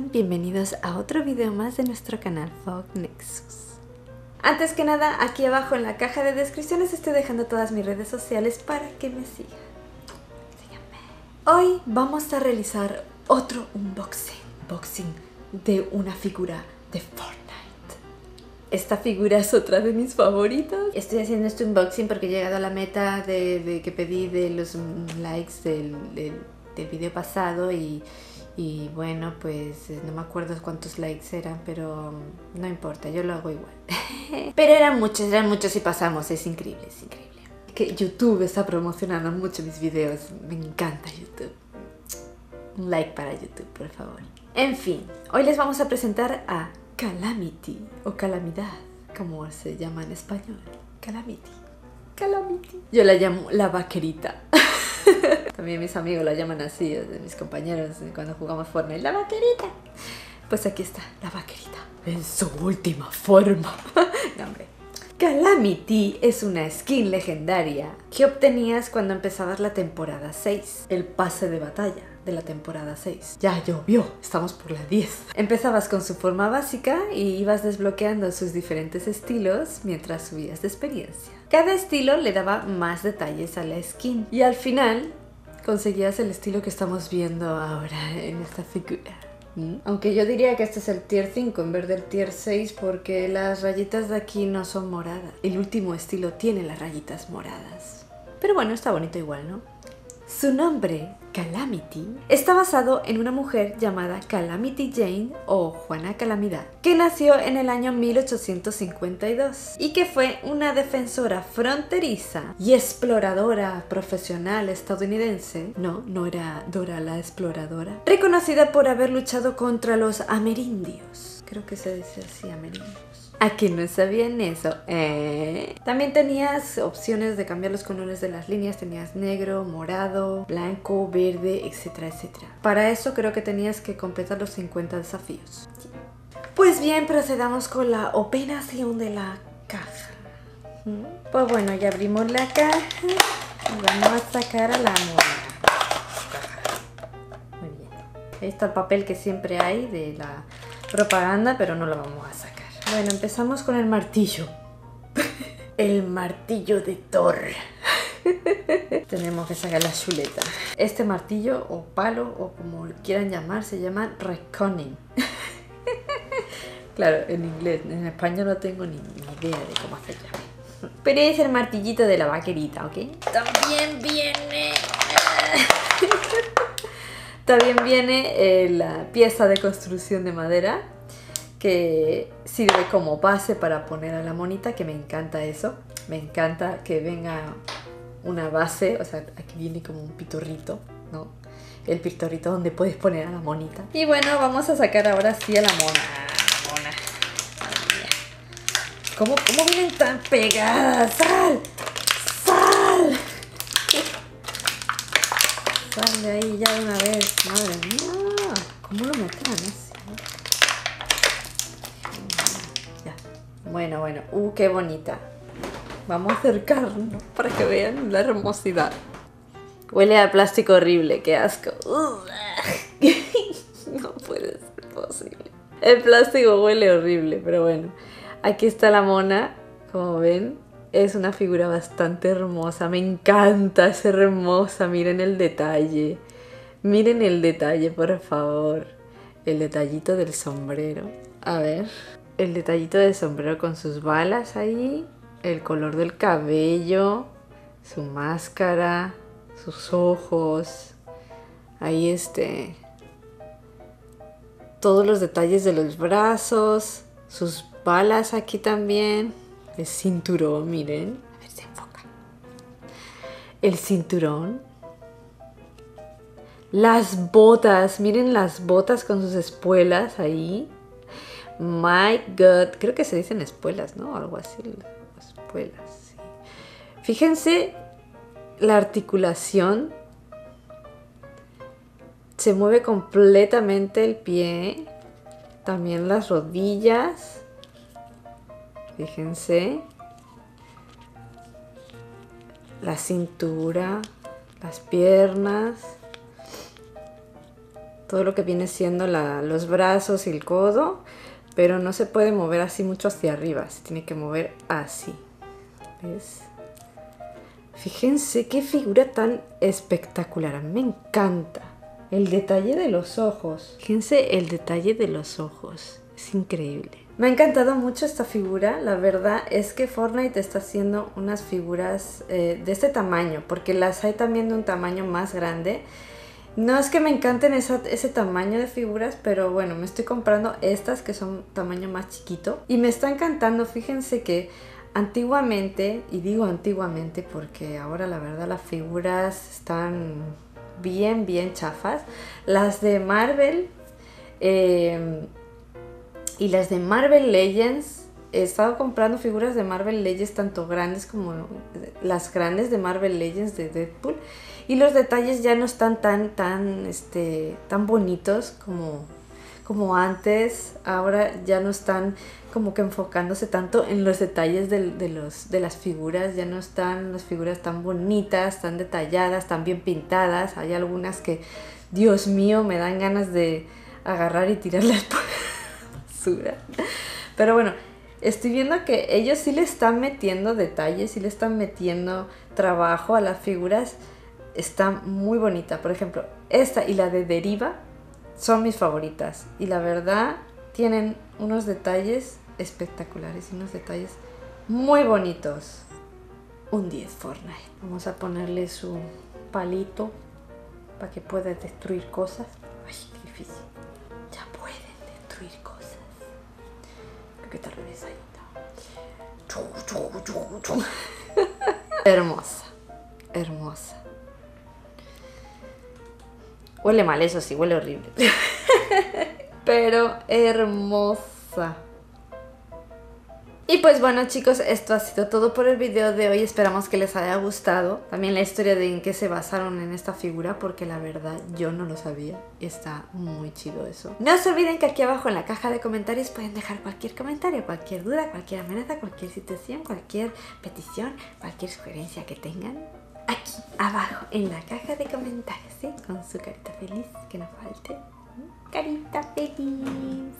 Bienvenidos a otro video más de nuestro canal Fog Nexus. Antes que nada, aquí abajo en la caja de descripciones estoy dejando todas mis redes sociales para que me sigan. Síganme. Hoy vamos a realizar otro unboxing, unboxing de una figura de Fortnite. Esta figura es otra de mis favoritas. Estoy haciendo este unboxing porque he llegado a la meta de, que pedí de los likes del video pasado y y bueno, pues no me acuerdo cuántos likes eran, pero no importa, yo lo hago igual. pero eran muchos, eran muchos y pasamos, es increíble, es increíble. Que YouTube está promocionando mucho mis videos, me encanta YouTube. Un like para YouTube, por favor. En fin, hoy les vamos a presentar a Calamity o Calamidad, como se llama en español. Calamity. Calamity. Yo la llamo la vaquerita. También mis amigos la llaman así, mis compañeros cuando jugamos Fortnite. La vaquerita. Pues aquí está, la vaquerita. En su última forma. no, hombre. Calamity es una skin legendaria que obtenías cuando empezabas la temporada 6, el pase de batalla de la temporada 6. Ya llovió, estamos por la 10. Empezabas con su forma básica y ibas desbloqueando sus diferentes estilos mientras subías de experiencia. Cada estilo le daba más detalles a la skin y al final conseguías el estilo que estamos viendo ahora en esta figura. ¿Mm? Aunque yo diría que este es el tier 5 en vez del tier 6 porque las rayitas de aquí no son moradas. El último estilo tiene las rayitas moradas. Pero bueno, está bonito igual, ¿no? Su nombre, Calamity, está basado en una mujer llamada Calamity Jane o Juana Calamidad, que nació en el año 1852 y que fue una defensora fronteriza y exploradora profesional estadounidense, no, no era Dora la exploradora, reconocida por haber luchado contra los amerindios. Creo que se dice así, amerindios. ¿A que no sabían eso? ¿Eh? También tenías opciones de cambiar los colores de las líneas. Tenías negro, morado, blanco, verde, etcétera, etcétera. Para eso creo que tenías que completar los 50 desafíos. Pues bien, procedamos con la operación de la caja. ¿Mm? Pues bueno, ya abrimos la caja y vamos a sacar a la mona. Muy bien. Ahí está el papel que siempre hay de la propaganda, pero no lo vamos a sacar. Bueno, empezamos con el martillo. el martillo de Thor. Tenemos que sacar la chuleta. Este martillo o palo o como quieran llamar se llama Reconning. claro, en inglés, en español no tengo ni, ni idea de cómo se llama. Pero es el martillito de la vaquerita, ¿ok? También viene... También viene eh, la pieza de construcción de madera que sirve como base para poner a la monita, que me encanta eso. Me encanta que venga una base, o sea, aquí viene como un pitorrito, ¿no? El pitorrito donde puedes poner a la monita. Y bueno, vamos a sacar ahora sí a la mona. mona. ¿Cómo, ¿Cómo vienen tan pegadas? ¡Sal! ¡Sal! Sal de ahí ya de una vez. Madre mía. ¿Cómo lo meten Bueno, bueno. Uh, qué bonita. Vamos a acercarnos para que vean la hermosidad. Huele a plástico horrible, qué asco. no puede ser posible. El plástico huele horrible, pero bueno. Aquí está la mona, como ven. Es una figura bastante hermosa. Me encanta ser hermosa. Miren el detalle. Miren el detalle, por favor. El detallito del sombrero. A ver el detallito del sombrero con sus balas ahí, el color del cabello, su máscara, sus ojos, ahí este, todos los detalles de los brazos, sus balas aquí también, el cinturón, miren, a ver si enfoca, el cinturón, las botas, miren las botas con sus espuelas ahí, My God, creo que se dicen espuelas, ¿no? Algo así, espuelas. Sí. Fíjense la articulación. Se mueve completamente el pie. También las rodillas. Fíjense. La cintura. Las piernas. todo lo que viene siendo los brazos y el codo, pero no se puede mover así mucho hacia arriba, se tiene que mover así. ¿Ves? Fíjense qué figura tan espectacular, me encanta. El detalle de los ojos. Fíjense el detalle de los ojos, es increíble. Me ha encantado mucho esta figura, la verdad es que Fortnite está haciendo unas figuras eh, de este tamaño, porque las hay también de un tamaño más grande no es que me encanten ese tamaño de figuras, pero bueno, me estoy comprando estas que son tamaño más chiquito. Y me está encantando, fíjense que antiguamente, y digo antiguamente porque ahora la verdad las figuras están bien, bien chafas. Las de Marvel em, y las de Marvel Legends he estado comprando figuras de Marvel Legends, tanto grandes como las grandes de Marvel Legends de Deadpool. Y los detalles ya no están tan, tan, este, tan bonitos como, como antes. Ahora ya no están como que enfocándose tanto en los detalles de, los, de las figuras. Ya no están las figuras tan bonitas, tan detalladas, tan bien pintadas. Hay algunas que, Dios mío, me dan ganas de agarrar y tirarlas por basura. Pero bueno, estoy viendo que ellos sí le están metiendo detalles, sí le están metiendo trabajo a las figuras está muy bonita. Por ejemplo, esta y la de Deriva son mis favoritas. Y la verdad, tienen unos detalles espectaculares y unos detalles muy bonitos. Un 10 Fortnite. Vamos a ponerle su palito para que pueda destruir cosas. Ay, qué difícil. Ya pueden destruir cosas. Creo que está revisadita. Hermosa. Hermosa. Huele mal, eso sí, huele horrible. Pero hermosa. Y pues bueno chicos, esto ha sido todo por el video de hoy, esperamos que les haya gustado. También la historia de en qué se basaron en esta figura, porque la verdad yo no lo sabía y está muy chido eso. No se olviden que aquí abajo en la caja de comentarios pueden dejar cualquier comentario, cualquier duda, cualquier amenaza, cualquier situación, cualquier petición, cualquier sugerencia que tengan aquí abajo en la caja de comentarios, ¿sí? Con su carita feliz, que no falte. Carita feliz.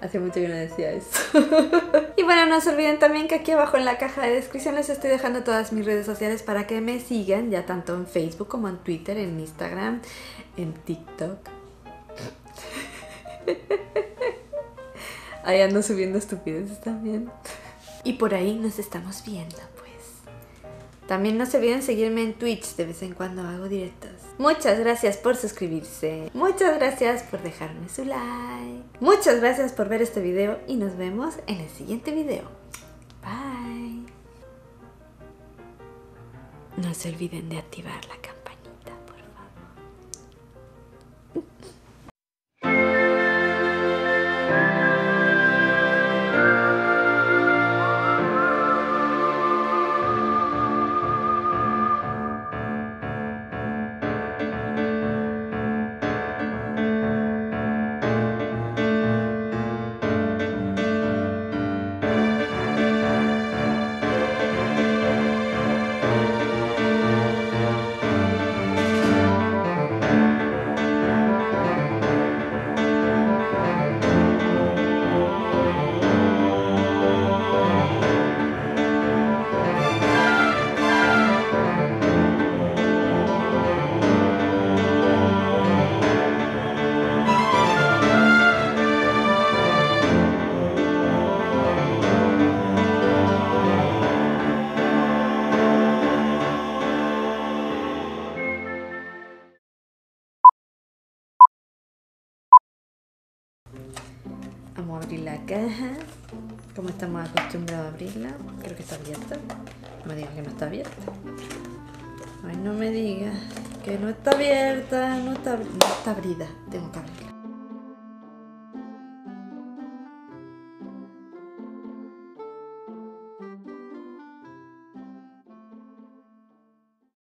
Hace mucho que no decía eso. y bueno, no se olviden también que aquí abajo en la caja de descripción les estoy dejando todas mis redes sociales para que me sigan, ya tanto en Facebook como en Twitter, en Instagram, en TikTok. Ahí ando subiendo estupideces también. Y por ahí nos estamos viendo. También no se olviden seguirme en Twitch, de vez en cuando hago directos. Muchas gracias por suscribirse. Muchas gracias por dejarme su like. Muchas gracias por ver este video y nos vemos en el siguiente video. Bye. No se olviden de activar la cámara. Vamos a caja. Como estamos acostumbrados a abrirla. Creo que está abierta. No me digas que no está abierta. Ay, no me digas que no está abierta. No está, no está abrida. Tengo que abrirla.